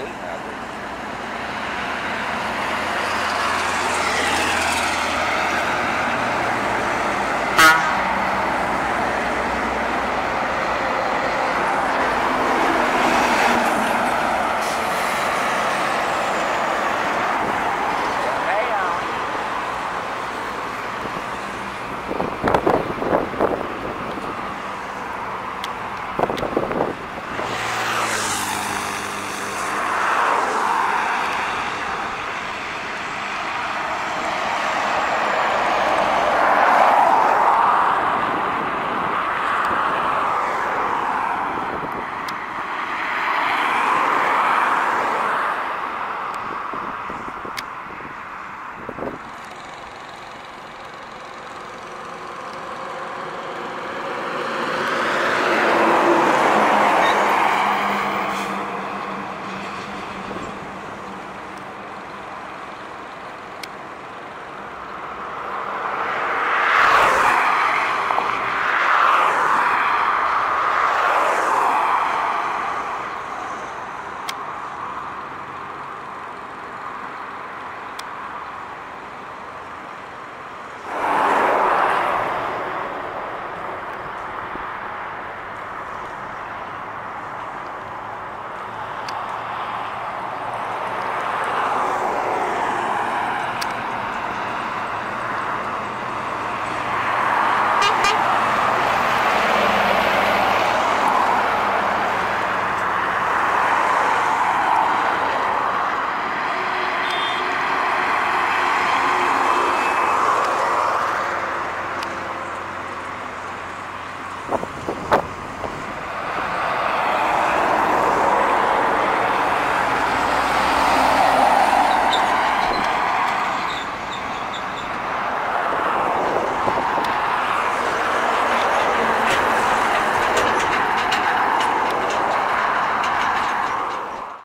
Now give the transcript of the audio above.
daily average.